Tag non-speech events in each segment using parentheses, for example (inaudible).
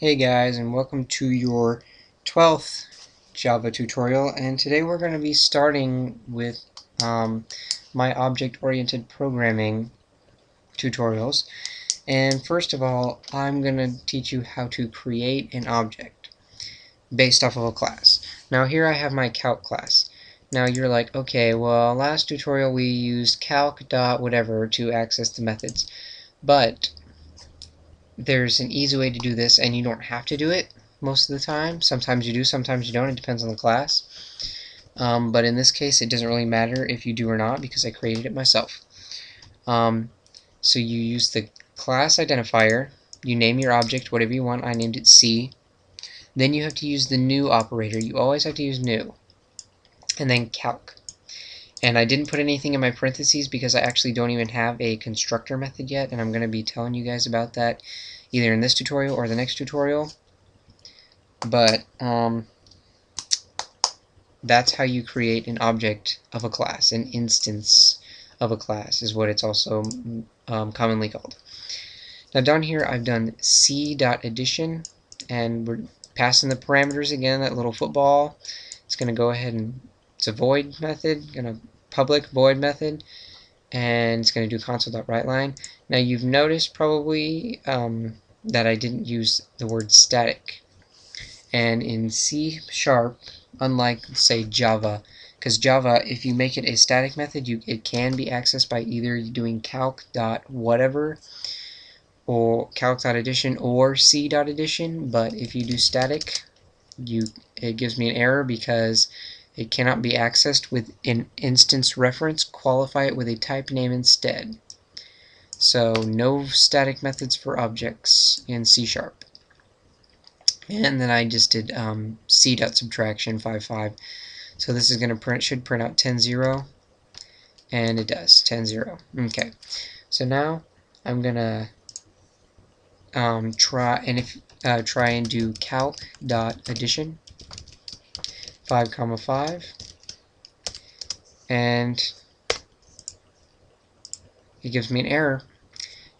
Hey guys and welcome to your 12th Java tutorial and today we're going to be starting with um, my object-oriented programming tutorials and first of all I'm going to teach you how to create an object based off of a class. Now here I have my calc class. Now you're like okay well last tutorial we used calc dot whatever to access the methods but there's an easy way to do this and you don't have to do it most of the time. Sometimes you do, sometimes you don't. It depends on the class. Um, but in this case, it doesn't really matter if you do or not because I created it myself. Um, so you use the class identifier, you name your object whatever you want, I named it C. Then you have to use the new operator. You always have to use new. And then calc. And I didn't put anything in my parentheses because I actually don't even have a constructor method yet, and I'm going to be telling you guys about that either in this tutorial or the next tutorial. But um, that's how you create an object of a class, an instance of a class is what it's also um, commonly called. Now down here I've done c.addition and we're passing the parameters again, that little football. It's going to go ahead and it's a void method, going to public void method, and it's going to do console.writeLine. Now you've noticed probably um, that I didn't use the word static. And in C sharp, unlike say Java, because Java, if you make it a static method, you it can be accessed by either doing calc dot whatever or calc dot addition or c dot addition. But if you do static, you it gives me an error because it cannot be accessed with an instance reference. Qualify it with a type name instead. So no static methods for objects in C Sharp. And then I just did um, C dot subtraction 5 5. So this is going to print should print out 10 0 and it does 10 0. Okay. So now I'm going to um, try and if uh, try and do calc dot addition 5 comma 5 and it gives me an error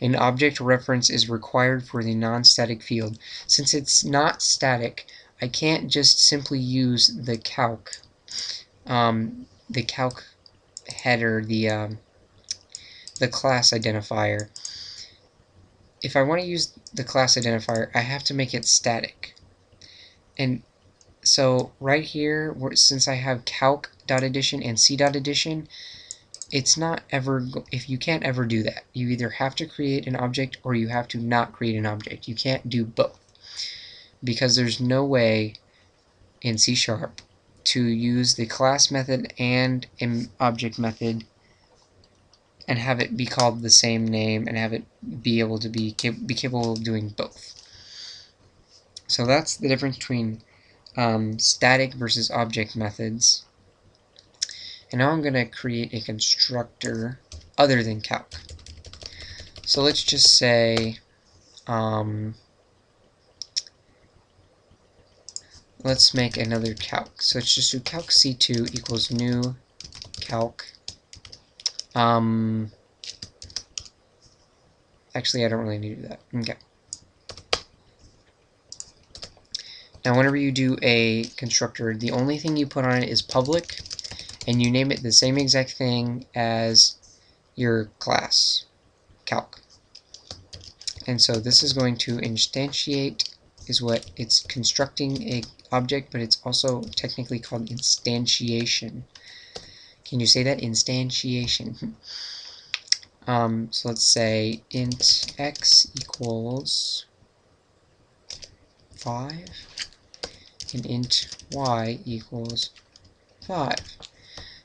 an object reference is required for the non-static field. Since it's not static I can't just simply use the calc um, the calc header the um, the class identifier. If I want to use the class identifier I have to make it static. And so right here, since I have calc.addition and c.addition, it's not ever, if you can't ever do that. You either have to create an object or you have to not create an object. You can't do both. Because there's no way in C Sharp to use the class method and an object method and have it be called the same name and have it be able to be, be capable of doing both. So that's the difference between um, static versus object methods. And now I'm going to create a constructor other than calc. So let's just say, um, let's make another calc. So let's just do calc c2 equals new calc. Um, actually, I don't really need to do that. Okay. Now whenever you do a constructor, the only thing you put on it is public, and you name it the same exact thing as your class, calc. And so this is going to instantiate is what it's constructing a object, but it's also technically called instantiation. Can you say that? Instantiation. (laughs) um, so let's say int x equals 5 and int y equals 5.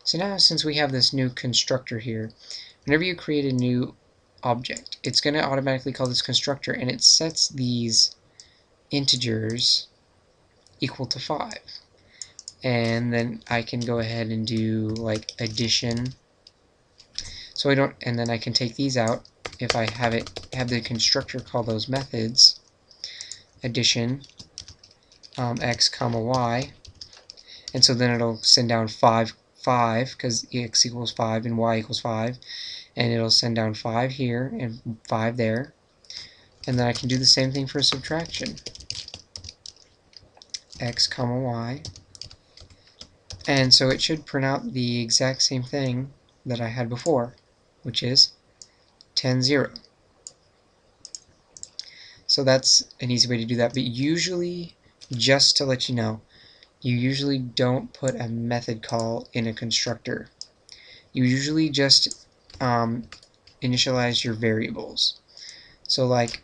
So now since we have this new constructor here, whenever you create a new object, it's going to automatically call this constructor and it sets these integers equal to 5. And then I can go ahead and do like addition. So I don't and then I can take these out if I have it have the constructor call those methods addition um, x comma y and so then it'll send down 5 5 because x equals 5 and y equals 5 and it'll send down 5 here and 5 there and then I can do the same thing for subtraction x comma y. And so it should print out the exact same thing that I had before, which is 10, 0. So that's an easy way to do that, but usually, just to let you know, you usually don't put a method call in a constructor. You usually just um, initialize your variables. So like,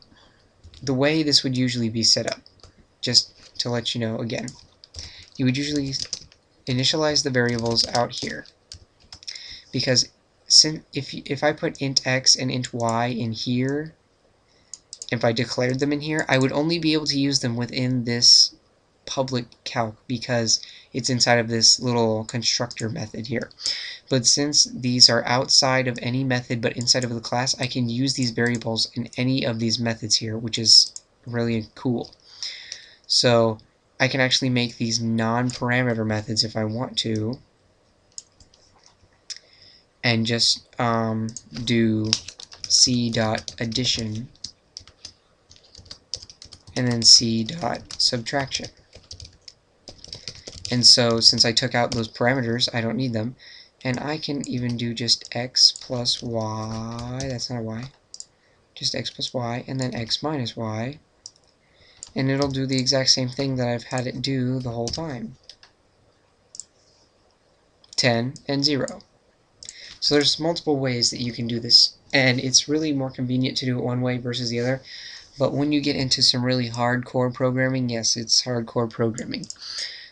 the way this would usually be set up, just to let you know again, you would usually initialize the variables out here. Because if, if I put int x and int y in here, if I declared them in here, I would only be able to use them within this public calc because it's inside of this little constructor method here. But since these are outside of any method but inside of the class, I can use these variables in any of these methods here, which is really cool. So I can actually make these non-parameter methods if I want to and just um, do c dot addition and then c dot subtraction. And so since I took out those parameters, I don't need them. And I can even do just x plus y, that's not a y, just x plus y, and then x minus y. And it'll do the exact same thing that I've had it do the whole time. 10 and 0. So there's multiple ways that you can do this, and it's really more convenient to do it one way versus the other. But when you get into some really hardcore programming, yes, it's hardcore programming.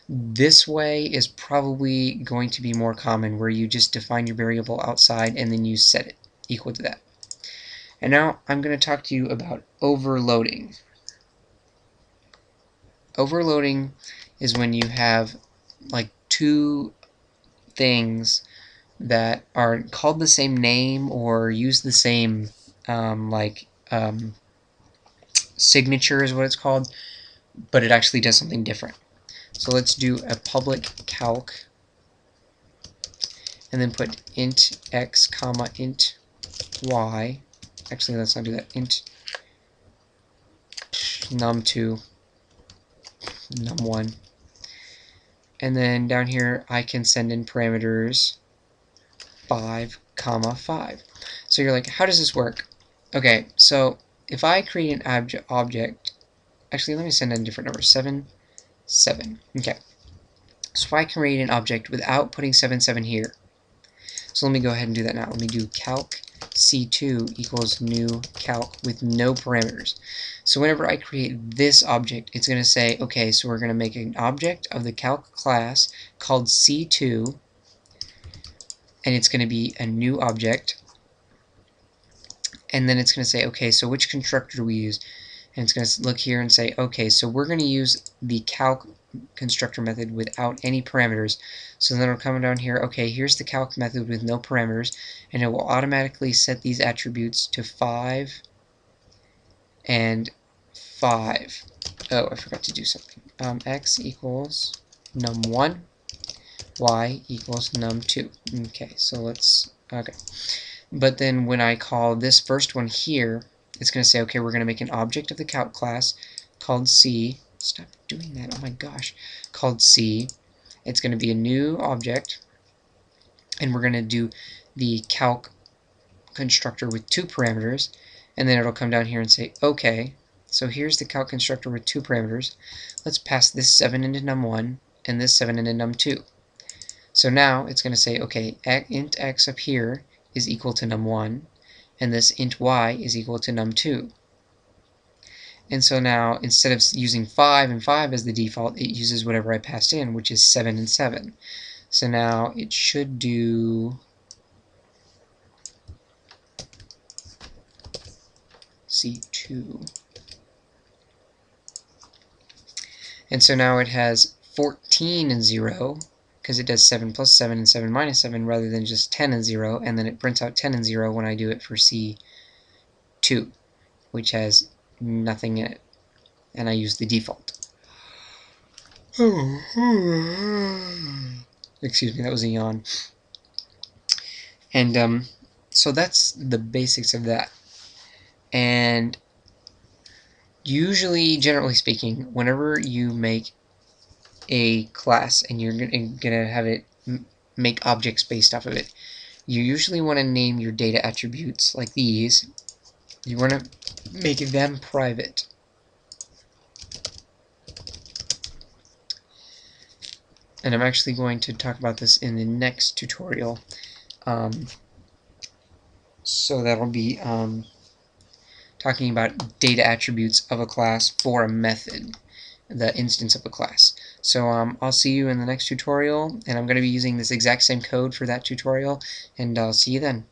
This way is probably going to be more common, where you just define your variable outside and then you set it equal to that. And now I'm going to talk to you about overloading. Overloading is when you have like two things that are called the same name or use the same um, like um, signature is what it's called, but it actually does something different. So let's do a public calc and then put int x comma int y. Actually, let's not do that. int num2 num1 and then down here I can send in parameters 5 comma 5 so you're like how does this work okay so if I create an obje object actually let me send in different number 7 7 okay. So I can create an object without putting 7 7 here. So let me go ahead and do that now. Let me do calc c2 equals new calc with no parameters. So whenever I create this object, it's going to say, okay, so we're going to make an object of the calc class called c2, and it's going to be a new object, and then it's going to say, okay, so which constructor do we use? And it's going to look here and say, okay, so we're going to use the calc constructor method without any parameters. So then it'll come down here, okay, here's the calc method with no parameters, and it will automatically set these attributes to 5 and 5. Oh, I forgot to do something. Um, x equals num1, y equals num2. Okay, so let's, okay. But then when I call this first one here, it's going to say, okay, we're going to make an object of the calc class called C, Stop doing that. Oh my gosh. Called C. It's going to be a new object. And we're going to do the calc constructor with two parameters. And then it'll come down here and say, okay, so here's the calc constructor with two parameters. Let's pass this 7 into num1 and this 7 into num2. So now it's going to say, okay, int x up here is equal to num1, and this int y is equal to num2. And so now, instead of using 5 and 5 as the default, it uses whatever I passed in, which is 7 and 7. So now it should do C2. And so now it has 14 and 0, because it does 7 plus 7 and 7 minus 7 rather than just 10 and 0, and then it prints out 10 and 0 when I do it for C2, which has nothing in it. And I use the default. (laughs) Excuse me, that was a yawn. And um, so that's the basics of that. And usually, generally speaking, whenever you make a class and you're gonna have it make objects based off of it, you usually want to name your data attributes like these. You want to make them private. And I'm actually going to talk about this in the next tutorial. Um, so that'll be um, talking about data attributes of a class for a method, the instance of a class. So um, I'll see you in the next tutorial, and I'm going to be using this exact same code for that tutorial, and I'll see you then.